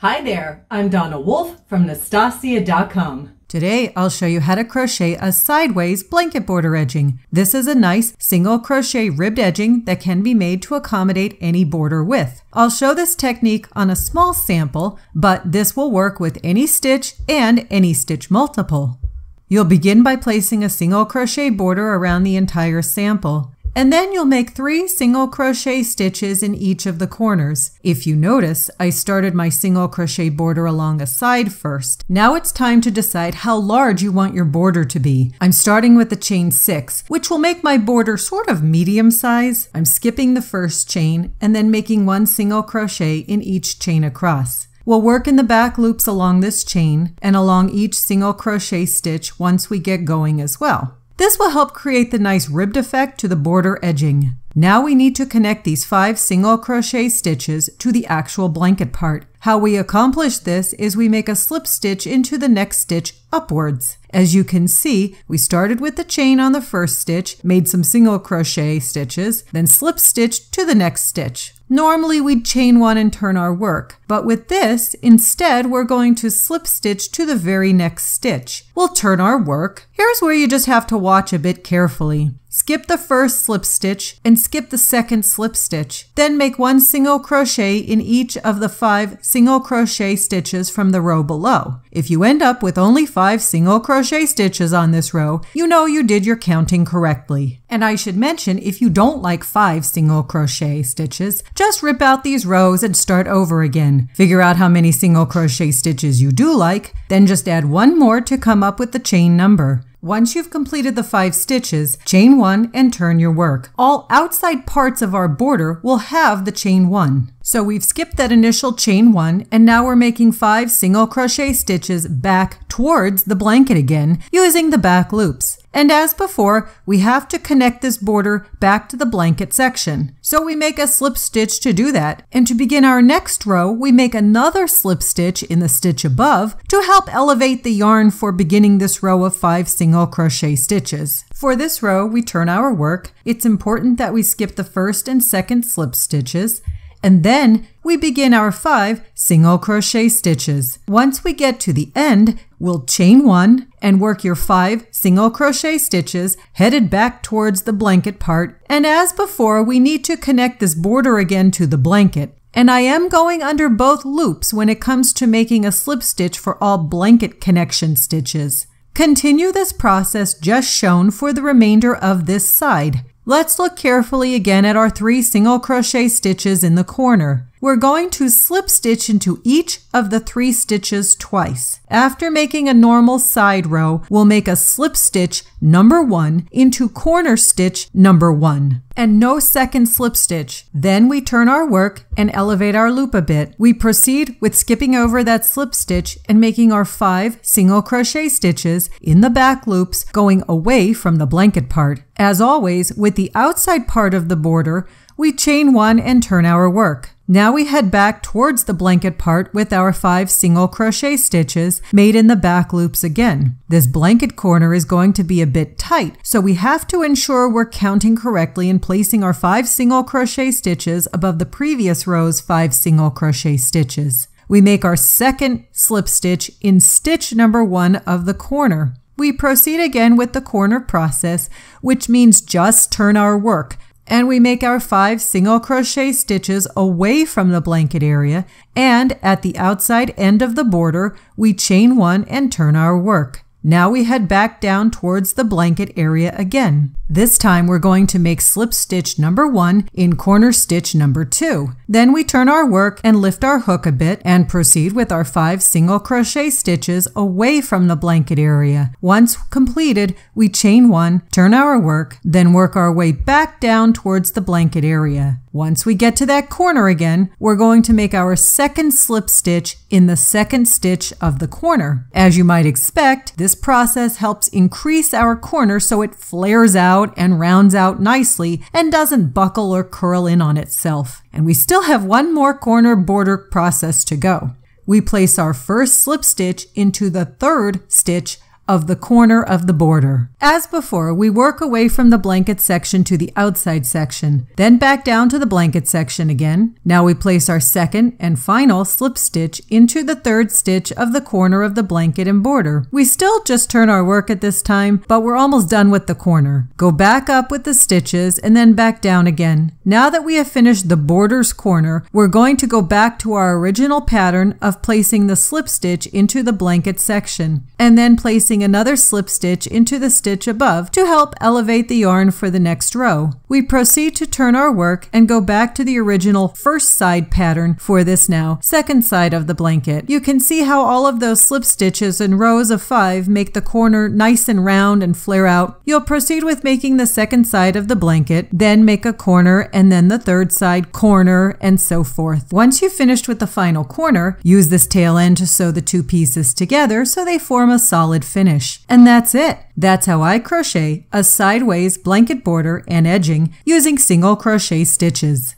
Hi there, I'm Donna Wolfe from Naztazia.com. Today, I'll show you how to crochet a sideways blanket border edging. This is a nice single crochet ribbed edging that can be made to accommodate any border width. I'll show this technique on a small sample, but this will work with any stitch and any stitch multiple. You'll begin by placing a single crochet border around the entire sample. And then you'll make three single crochet stitches in each of the corners. If you notice, I started my single crochet border along a side first. Now it's time to decide how large you want your border to be. I'm starting with the chain six, which will make my border sort of medium size. I'm skipping the first chain and then making one single crochet in each chain across. We'll work in the back loops along this chain and along each single crochet stitch once we get going as well. This will help create the nice ribbed effect to the border edging. Now we need to connect these five single crochet stitches to the actual blanket part. How we accomplish this is we make a slip stitch into the next stitch upwards. As you can see, we started with the chain on the first stitch, made some single crochet stitches, then slip stitched to the next stitch. Normally we'd chain one and turn our work, but with this, instead we're going to slip stitch to the very next stitch. We'll turn our work. Here's where you just have to watch a bit carefully. Skip the first slip stitch and skip the second slip stitch. Then make one single crochet in each of the five single crochet stitches from the row below. If you end up with only five single crochet stitches on this row, you know you did your counting correctly. And I should mention, if you don't like five single crochet stitches, just rip out these rows and start over again. Figure out how many single crochet stitches you do like, then just add one more to come up with the chain number. Once you've completed the five stitches, chain one and turn your work. All outside parts of our border will have the chain one. So we've skipped that initial chain one and now we're making five single crochet stitches back towards the blanket again using the back loops. And as before, we have to connect this border back to the blanket section. So we make a slip stitch to do that. And to begin our next row, we make another slip stitch in the stitch above to help elevate the yarn for beginning this row of five single crochet stitches. For this row, we turn our work. It's important that we skip the first and second slip stitches and then we begin our five single crochet stitches. Once we get to the end, we'll chain one and work your five single crochet stitches headed back towards the blanket part. And as before, we need to connect this border again to the blanket. And I am going under both loops when it comes to making a slip stitch for all blanket connection stitches. Continue this process just shown for the remainder of this side. Let's look carefully again at our three single crochet stitches in the corner. We're going to slip stitch into each of the three stitches twice. After making a normal side row, we'll make a slip stitch number one into corner stitch number one and no second slip stitch. Then we turn our work and elevate our loop a bit. We proceed with skipping over that slip stitch and making our five single crochet stitches in the back loops going away from the blanket part. As always, with the outside part of the border, we chain one and turn our work. Now we head back towards the blanket part with our five single crochet stitches made in the back loops again. This blanket corner is going to be a bit tight, so we have to ensure we're counting correctly and placing our five single crochet stitches above the previous row's five single crochet stitches. We make our second slip stitch in stitch number one of the corner. We proceed again with the corner process, which means just turn our work and we make our five single crochet stitches away from the blanket area and at the outside end of the border we chain one and turn our work. Now we head back down towards the blanket area again. This time we're going to make slip stitch number one in corner stitch number two. Then we turn our work and lift our hook a bit and proceed with our five single crochet stitches away from the blanket area. Once completed, we chain one, turn our work, then work our way back down towards the blanket area. Once we get to that corner again, we're going to make our second slip stitch in the second stitch of the corner. As you might expect, this process helps increase our corner so it flares out and rounds out nicely and doesn't buckle or curl in on itself. And we still have one more corner border process to go. We place our first slip stitch into the third stitch of the corner of the border. As before, we work away from the blanket section to the outside section, then back down to the blanket section again. Now we place our second and final slip stitch into the third stitch of the corner of the blanket and border. We still just turn our work at this time, but we're almost done with the corner. Go back up with the stitches and then back down again. Now that we have finished the border's corner, we're going to go back to our original pattern of placing the slip stitch into the blanket section and then placing another slip stitch into the stitch above to help elevate the yarn for the next row. We proceed to turn our work and go back to the original first side pattern for this now, second side of the blanket. You can see how all of those slip stitches in rows of five make the corner nice and round and flare out. You'll proceed with making the second side of the blanket, then make a corner and then the third side corner and so forth. Once you've finished with the final corner, use this tail end to sew the two pieces together so they form a solid finish. And that's it. That's how I crochet a sideways blanket border and edging using single crochet stitches.